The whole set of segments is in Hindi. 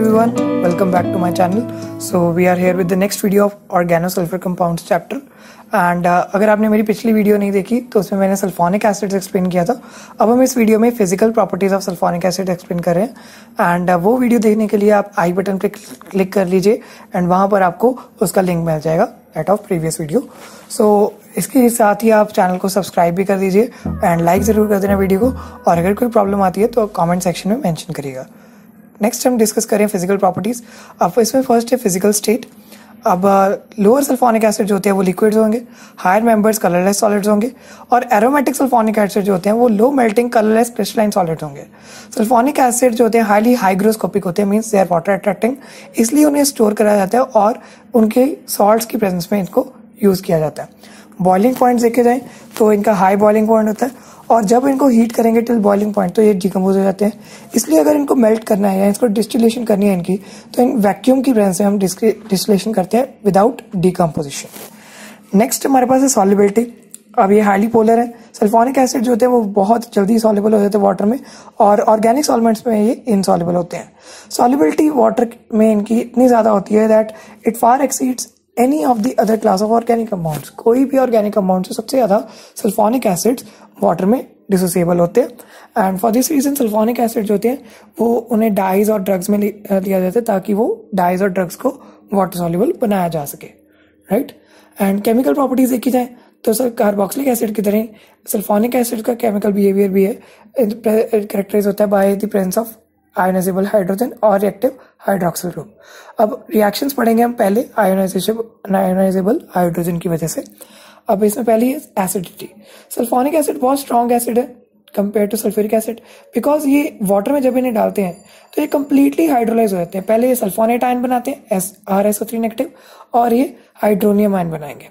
everyone, welcome back to my channel. So we are here with the next video of organosulfur compounds chapter. And uh, अगर आपने मेरी पिछली वीडियो नहीं देखी तो उसमें मैंने सल्फोनिक एसिड एक्सप्लेन किया था। अब हम इस वीडियो में physical properties of sulphonic acid explain कर रहे हैं। एंड uh, वो वीडियो देखने के लिए आप आई बटन पे क्लिक कर लीजिए। एंड वहाँ पर आपको उसका लिंक मिल जाएगा at of previous video so इसके साथ ही आप चैनल को सब्सक्राइब भी कर दीजिए एंड लाइक ज़रूर कर देना वीडियो को। और अगर कोई प्रॉब्लम आती है तो कॉमेंट सेक्शन में मैंशन करिएगा। नेक्स्ट हम डिस्कस करें फ़िज़िकल प्रॉपर्टीज़ अब इसमें फ़र्स्ट है फ़िज़िकल स्टेट अब लोअर सल्फोनिक एसिड जो होते हैं वो लिक्विड्स होंगे हायर मेंबर्स कलरलेस सॉलिड्स होंगे और एरोमेटिक सल्फोनिक एसिड जो होते हैं वो low melting colourless crystalline solids होंगे. सल्फोनिक एसिड जो होते हैं हाईली हाइग्रोस्कोपिक होते हैं means they are water attracting इसलिए उन्हें स्टोर करा जाता है और उनके सॉल्ट्स की प्रेजेंस में इनको यूज़ किया जाता है. बॉइलिंग पॉइंट देखे जाए तो इनका हाई बॉइलिंग पॉइंट होता है और जब इनको हीट करेंगे टिल बॉइलिंग पॉइंट तो ये डिकम्पोज हो जाते हैं। इसलिए अगर इनको मेल्ट करना है या इसको डिस्टिलेशन करनी है इनकी तो इन वैक्यूम की प्रेजेंस से हम डिस्टिलेशन करते हैं विदाउट डिकम्पोजिशन नेक्स्ट हमारे पास है सॉलिबिलिटी अब ये हाईली पोलर है। सल्फोनिक एसिड जो होते हैं वो बहुत जल्दी सॉल्युबल हो जाते हैं वाटर में और ऑर्गेनिक सॉल्वेंट्स में ये इनसॉल्युबल होते हैं। सॉलिबिलिटी वाटर में इनकी इतनी ज़्यादा होती है that it far exceeds any of the other class of organic compounds कोई भी ऑर्गेनिक कंपाउंड से सबसे ज़्यादा सल्फोनिक एसिड्स वाटर में डिसोसिएबल होते हैं. And for this reason sulphonic acid जो होते हैं, वो उन्हें डाइज और ड्रग्स में लिया जाता है ताकि वो डाइज और ड्रग्स को वाटर सॉल्युबल बनाया जा सके. राइट एंड केमिकल प्रॉपर्टीज़ देखी जाए तो सर कार्बोक्सिलिक एसिड की तरह सल्फोनिक एसिड का केमिकल बिहेवियर भी है. करेक्टराइज होता है by the presence of ionisable hydrogen और रिएक्टिव हाइड्रोक्सिल ग्रुप अब रिएक्शंस पढ़ेंगे हम पहले आयोनाइजेशन आयोनाइजेबल हाइड्रोजन की वजह से. अब इसमें पहली है एसिडिटी सल्फोनिक एसिड बहुत स्ट्रॉन्ग एसिड है compare to sulphuric acid because ये वाटर में जब इन्हें डालते हैं तो ये कंप्लीटली हाइड्रोलाइज हो जाते हैं। पहले ये सल्फोनेट आयन बनाते हैं S R S O three negative और ये हाइड्रोनियम आयन बनाएँगे।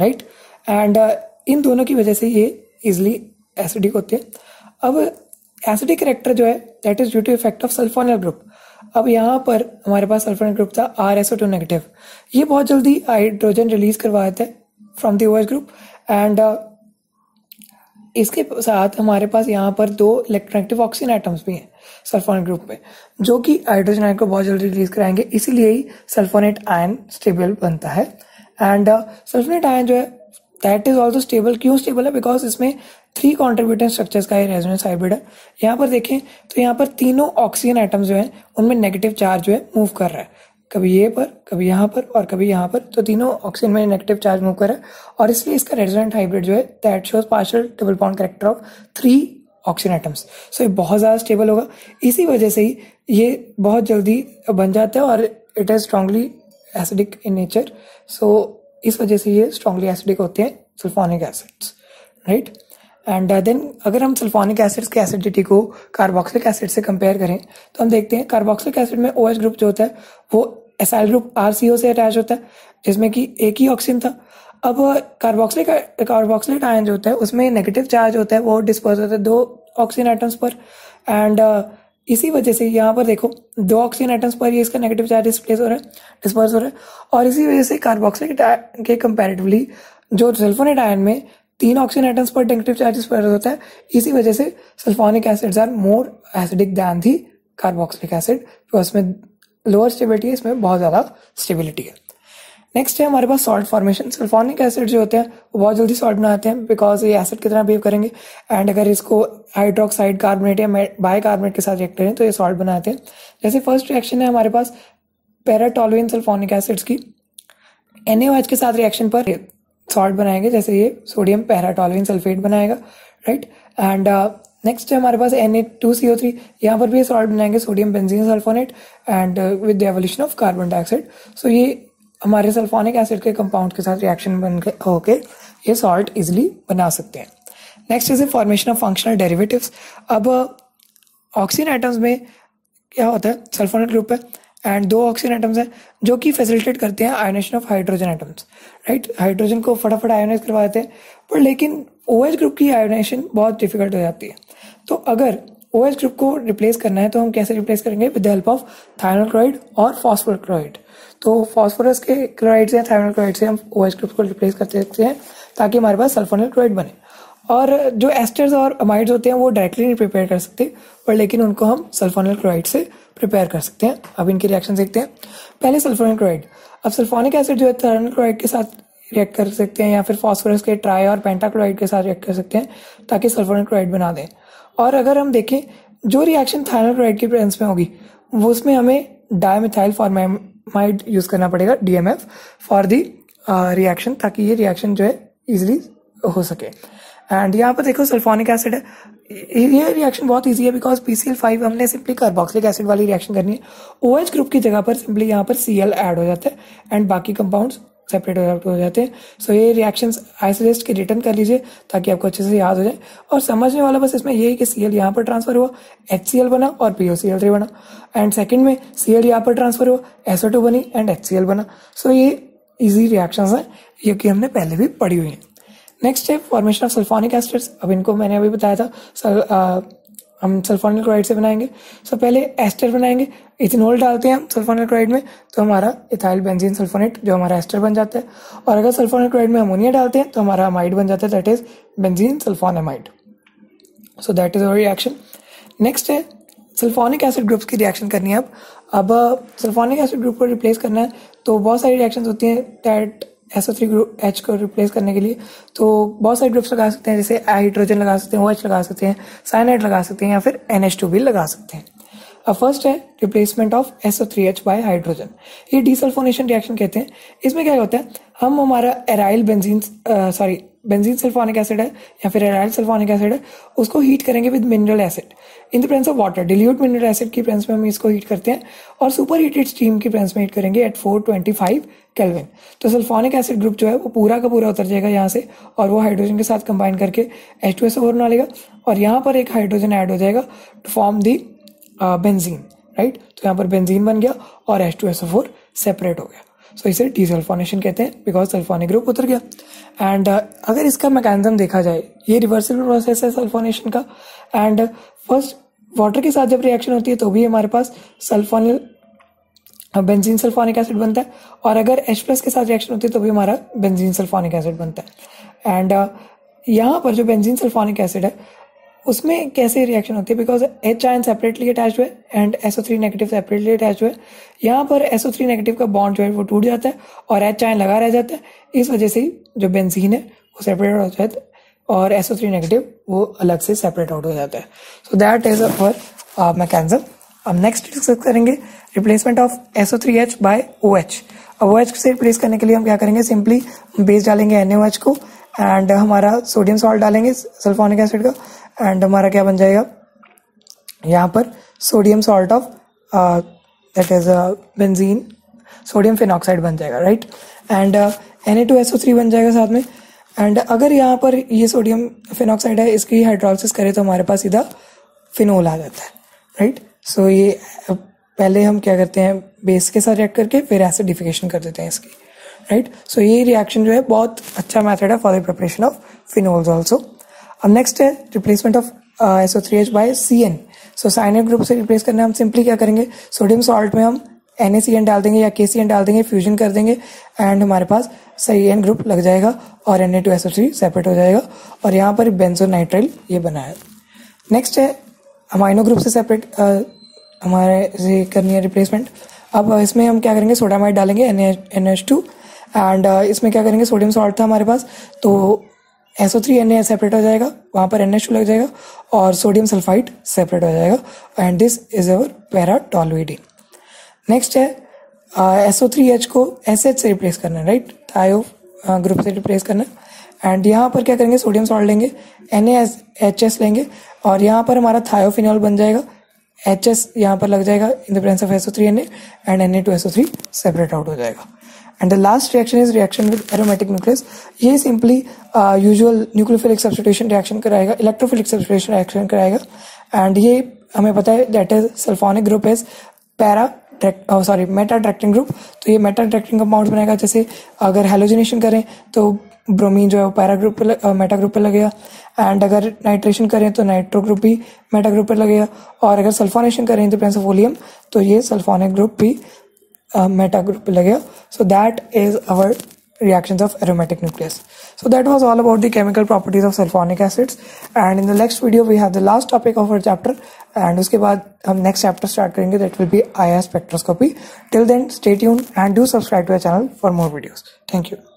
राइट एंड uh, इन दोनों की वजह से ये इजिली एसिडिक होते हैं। अब एसिडिक करेक्टर जो है that is due to effect of sulphonyl group अब यहाँ पर हमारे पास सल्फोनिल ग्रुप था R S O two negative ये बहुत जल्दी हाइड्रोजन रिलीज़ करवा देता है। From the OH group and इसके साथ हमारे पास यहाँ पर दो इलेक्ट्रोनेगेटिव ऑक्सीजन एटम्स भी हैं सल्फोनेट ग्रुप में, जो कि हाइड्रोजन आयन को बहुत जल्दी रिलीज़ कराएँगे। इसीलिए ही सल्फोनेट आयन स्टेबल बनता है। एंड सल्फोनेट आयन जो है दैट इज़ ऑल्सो स्टेबल क्यों स्टेबल है? बिकॉज़ इसमें थ्री कॉन्ट्रीब्यूटिंग स्ट्रक्चर्स का रेजोनेंस हाइब्रिड है। यहाँ पर देखें तो यहाँ पर तीनों ऑक्सीजन एटम्स जो है, उनमें नेगेटिव चार्ज जो है मूव कर रहा है। कभी ये पर, कभी यहाँ पर और कभी यहाँ पर तो तीनों ऑक्सीजन में नेगेटिव चार्ज मूव कर है। और इसलिए इसका रेजोनेंट हाइब्रिड जो है that shows partial double bond character of three oxygen atoms so ये बहुत ज़्यादा स्टेबल होगा। इसी वजह से ही ये बहुत जल्दी बन जाता है और it is strongly acidic in nature so इस वजह से ये स्ट्रांगली एसिडिक होते हैं sulphonic acids right and then अगर हम सल्फोनिक एसिड्स की एसिडिटी को कार्बोक्सिलिक एसिड से कंपेयर करें तो हम देखते हैं कार्बोक्सिलिक एसिड में ओ OH ग्रुप जो होता है, वो acyl group R C O से अटैच होता है जिसमें कि एक ही ऑक्सीजन था। अब कार्बोक्सिलिक कार्बोक्सिलिक आयन जो होता है उसमें नेगेटिव चार्ज होता है वो डिस्पोज होता है दो ऑक्सीजन आइटम्स पर। एंड uh, इसी वजह से यहाँ पर देखो दो ऑक्सीजन आइटम्स पर ये इसका नेगेटिव चार्ज डिस्प्लेस हो रहा है डिस्पोज हो रहा है। और इसी वजह से कार्बोक्सिलिक के कंपेरेटिवली जो सल्फोनेट आयन में तीन ऑक्सीजन आइटम्स पर नेगेटिव चार्जेस पर होता है इसी वजह से sulphonic acids are more acidic than the carboxylic acid तो उसमें लोअर स्टेबिलिटी है, इसमें बहुत ज़्यादा स्टेबिलिटी है। नेक्स्ट है हमारे पास सॉल्ट फॉर्मेशन सल्फोनिक एसिड जो होते हैं, वो बहुत जल्दी सॉल्ट बनाते हैं बिकॉज़ ये एसिड की तरह बिहेव करेंगे? एंड अगर इसको हाइड्रोक्साइड कार्बोनेट या बाय कार्बोनेट के साथ रिएक्ट करें तो ये सॉल्ट बनाते हैं। जैसे फ़र्स्ट रिएक्शन है हमारे पास पैराटोलविन सल्फोनिक एसिड्स की। एन के साथ रिएक्शन पर सॉल्ट बनाएँगे, जैसे ये सोडियम पैराटोलिन सल्फेट बनाएगा राइट एंड नेक्स्ट है हमारे पास N A two C O three यहाँ पर भी ये सॉल्ट बनाएँगे sodium benzene sulphonate and with the evolution of carbon dioxide so ये हमारे सल्फोनिक एसिड के कंपाउंड के साथ रिएक्शन बन के, होके ये सॉल्ट इजिली बना सकते हैं। Next is a formation of functional derivatives अब ऑक्सीजन आइटम्स में क्या होता है? सल्फोनेट ग्रुप है। एंड दो ऑक्सीजन एटम्स हैं, जो कि फैसिलिटेट करते हैं ionisation of hydrogen atoms right hydrogen को फटाफट आयोनाइज करवा देते हैं, पर लेकिन ओ ग्रुप की आयोनाइजेशन बहुत डिफ़िकल्ट हो जाती है। तो अगर ओ ग्रुप को रिप्लेस करना है तो हम कैसे रिप्लेस करेंगे? With the help of thionyl chloride और फॉस्फोर क्लोराइड तो फॉस्फोरस के क्लोराइड से थायनल क्लोराइड से हम ओ ग्रुप को रिप्लेस कर सकते हैं, ताकि हमारे पास सल्फोनिल क्लोराइड बने। और जो एस्टर्स और अमाइड्स होते हैं, वो डायरेक्टली नहीं प्रिपेयर कर सकते, पर लेकिन उनको हम सल्फोनिल क्लोराइड से प्रिपेयर कर सकते हैं। अब इनके रिएक्शन देखते हैं। पहले सल्फोनिल क्लोराइड अब सल्फोनिक एसिड जो है थर्नल क्लोराइड के साथ रिएक्ट कर सकते हैं या फिर फॉस्फोरस के ट्राई और पेंटाक्लोराइड के साथ रिएक्ट कर सकते हैं, ताकि सल्फोनिल क्लोराइड बना दें। और अगर हम देखें, जो रिएक्शन थायनल क्लोराइड की प्रेजेंस में होगी, वो उसमें हमें डायमिथाइल फॉर्मेमाइड यूज़ करना पड़ेगा डीएमएफ फॉर दी रिएक्शन ताकि ये रिएक्शन जो है इजिली हो सके। एंड यहाँ पर देखो सल्फोनिक एसिड है। ये रिएक्शन बहुत इजी है बिकॉज़ पीसीएल फाइव हमने सिंपली कार्बोक्सिलिक एसिड वाली रिएक्शन करनी है। ओ OH ग्रुप की जगह पर सिंपली यहाँ पर सी एल एड हो जाता है एंड बाकी कंपाउंड्स सेपरेट हो जाते हैं। सो so, ये रिएक्शन आइसोलेस्ट के रिटर्न कर लीजिए ताकि आपको अच्छे से याद हो जाए। और समझने वाला बस इसमें यही कि सी एल यहाँ पर ट्रांसफ़र हुआ एच सी एल बना और P O C L three बना। एंड सेकेंड में सी एल यहाँ पर ट्रांसफ़र हुआ एसओ टू बनी एंड एच सी एल बना। सो so, ये इजी रिएक्शन है जो कि हमने पहले भी पढ़ी हुई है। नेक्स्ट है फॉर्मेशन ऑफ़ सल्फोनिक एस्टर्स अब इनको मैंने अभी बताया था सल, आ, हम सल्फोनिल क्लोराइड से बनाएँगे। सो पहले एस्टर बनाएँगे। इथेनॉल डालते हैं हम सल्फोनिल क्लोराइड में तो हमारा इथाइल बेंजीन सल्फोनेट जो हमारा एस्टर बन जाता है। और अगर सल्फोनिल क्लोराइड में अमोनिया डालते हैं तो हमारा अमाइड बन जाता है that is benzene sulphonamide so that is our reaction next है सल्फोनिक एसिड ग्रुप्स की रिएक्शन करनी है अब। अब सल्फोनिक एसिड ग्रुप को रिप्लेस करना है तो बहुत सारी रिएक्शन होती हैं that SO three group H को रिप्लेस करने के लिए तो बहुत सारे ग्रुप्स लगा सकते हैं, जैसे हाइड्रोजन लगा सकते हैं ओ OH लगा सकते हैं साइनाइड लगा सकते हैं, या फिर एन एच टू भी लगा सकते हैं। अब फ़र्स्ट है replacement of SO three H by hydrogen ये डीसल्फोनेशन रिएक्शन कहते हैं। इसमें क्या होता है? हम हमारा aryl benzene sorry benzene sulphonic acid है या फिर एराइल सल्फोनिक एसिड है, उसको हीट करेंगे with mineral acid in the presence of water dilute mineral acid की प्रेजेंस में हम इसको हीट करते हैं और सुपर हीटेड स्टीम की प्रेजेंस में हीट करेंगे एट 425 केल्विन तो सल्फोनिक एसिड ग्रुप जो है, वो पूरा का पूरा उतर जाएगा यहाँ से और वो हाइड्रोजन के साथ कंबाइन करके एच टू एस ओवर बना लेगा और यहाँ पर एक हाइड्रोजन ऐड हो जाएगा to form the benzene right तो यहाँ पर बेंजीन बन गया और H two S four separate हो गया। सो इसे डीसल्फोनेशन कहते हैं बिकॉज़ सल्फोनिक ग्रुप उतर गया। एंड uh, अगर इसका मैकेनिज्म देखा जाए ये रिवर्सिबल प्रोसेस है सल्फोनेशन का। एंड फ़र्स्ट वाटर के साथ जब रिएक्शन होती है तो भी हमारे पास सल्फोनिल बेंजीन सल्फोनिक एसिड बनता है। और अगर एच प्लस के साथ रिएक्शन होती है तो भी हमारा बेंजीन सल्फोनिक एसिड बनता है। एंड uh, यहाँ पर जो बेंजीन सल्फोनिक एसिड है उसमें कैसे रिएक्शन होती है? Because H ion separately attach हुए and SO three negative separately attach हुए। यहाँ पर एसओ थ्री नेगेटिव का बॉन्ड जो है वो टूट जाता है और एच आयन लगा रह जाता है। इस वजह से ही जो बेंजीन है, वो सेपरेट हो जाता है और एसओ थ्री नेगेटिव वो अलग से सेपरेट आउट हो जाता है। So that is our mechanism अब नेक्स्ट डिस्कस करेंगे replacement of SO three H by O H अब ओ एच से रिप्लेस करने के लिए हम क्या करेंगे? सिंपली बेस डालेंगे एन को एंड हमारा सोडियम सॉल्ट डालेंगे सल्फोनिक एसिड का। एंड हमारा क्या बन जाएगा? यहाँ पर sodium salt of that is benzene sodium phenoxide बन जाएगा right and N A two S O three बन जाएगा साथ में। एंड अगर यहाँ पर ये सोडियम फिनॉक्साइड है इसकी हाइड्रोलिसिस करें तो हमारे पास सीधा फिनोल आ जाता है राइट सो so, ये पहले हम क्या करते हैं बेस के साथ रिएक्ट करके फिर एसिडिफिकेशन कर देते हैं इसकी राइट सो so, ये रिएक्शन जो है बहुत अच्छा मेथड है for the preparation of phenols also अब नेक्स्ट है replacement of SO three H by C N so cyanide group से रिप्लेस करना हम सिंपली क्या करेंगे? सोडियम सॉल्ट में हम एन डाल देंगे या के डाल देंगे फ्यूजन कर देंगे एंड हमारे पास सही एन ग्रुप लग जाएगा और N A two S three separate हो जाएगा और यहाँ पर बेंजोनाइट्राइल ये बना है। नेक्स्ट है अमाइनो ग्रुप से सेपरेट uh, हमारे से करनी है रिप्लेसमेंट अब इसमें हम क्या करेंगे? सोडामाइड डालेंगे एन एच टू एंड इसमें क्या करेंगे? सोडियम सॉल्ट था हमारे पास तो एसओ थ्री एन सेपरेट हो जाएगा, वहाँ पर एन लग जाएगा और सोडियम सल्फाइड सेपरेट हो जाएगा and this is our paratoluidine next है एस ओ थ्री एच को एस एच से रिप्लेस करना है राइट थायो ग्रुप से रिप्लेस करना है। एंड यहाँ पर क्या करेंगे? सोडियम सॉल्ट लेंगे एन एच एस लेंगे और यहाँ पर हमारा थायोफिनॉल बन जाएगा एच एस यहाँ पर लग जाएगा in the presence of S O three N A and N A two S O three separate out हो जाएगा। And the last reaction is reaction with aromatic nucleus ये simply usual nucleophilic substitution reaction कराएगा इलेक्ट्रोफिलिक सब्सटीट्यूशन रिएक्शन कराएगा। एंड ये हमें पता है that is sulphonic group is para sorry meta directing group तो ये मेटा ट्रैक्टिंग कंपाउंड बनाएगा, जैसे अगर हेलोजिनेशन करें तो ब्रोमीन जो है वो पैरा ग्रुप पे मेटा ग्रुप पे लगेगा। एंड अगर नाइट्रेशन करें तो नाइट्रो ग्रुप भी मेटा ग्रुप पे लगेगा। और अगर सल्फोनेशन करें तो प्रेंस ऑफ़ वोलियम तो ये सल्फोनिक ग्रुप भी uh, meta group will so that is our reactions of aromatic nucleus. So that was all about the chemical properties of sulfonic acids. And in the next video we have the last topic of our chapter. And uske baad hum next chapter start karenge that will be IR spectroscopy. Till then stay tuned and do subscribe to our channel for more videos. Thank you.